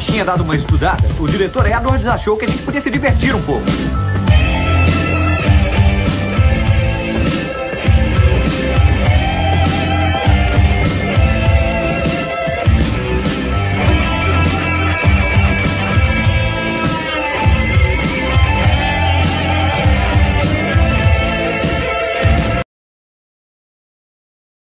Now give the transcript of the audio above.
gente tinha dado uma estudada, o diretor Edwards achou que a gente podia se divertir um pouco.